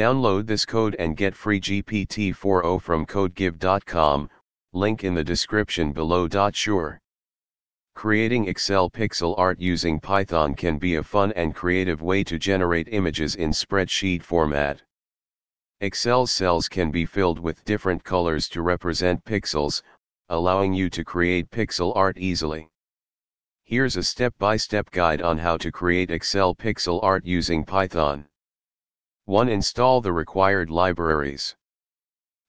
Download this code and get free GPT-4o from codegive.com, link in the description below. Sure. Creating Excel pixel art using Python can be a fun and creative way to generate images in spreadsheet format. Excel cells can be filled with different colors to represent pixels, allowing you to create pixel art easily. Here's a step-by-step -step guide on how to create Excel pixel art using Python. 1. Install the required libraries.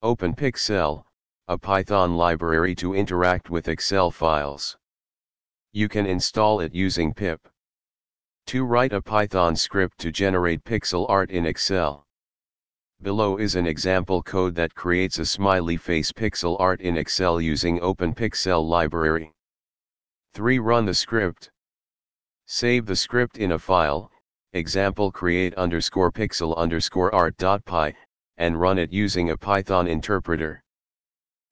openpyxl, a Python library to interact with Excel files. You can install it using pip. 2. Write a Python script to generate pixel art in Excel. Below is an example code that creates a smiley face pixel art in Excel using openpyxl library. 3. Run the script. Save the script in a file, example create underscore pixel underscore art art.py, and run it using a Python interpreter.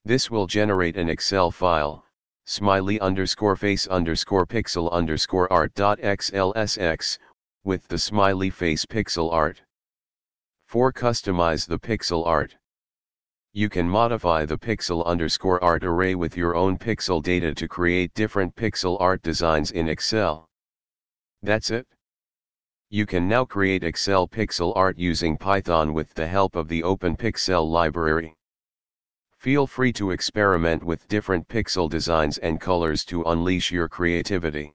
This will generate an Excel file, smiley underscore face underscore pixel underscore art.xlsx, with the smiley face pixel art. 4. Customize the pixel art. You can modify the pixel underscore art array with your own pixel data to create different pixel art designs in Excel. That's it. You can now create Excel pixel art using Python with the help of the openpyxl library. Feel free to experiment with different pixel designs and colors to unleash your creativity.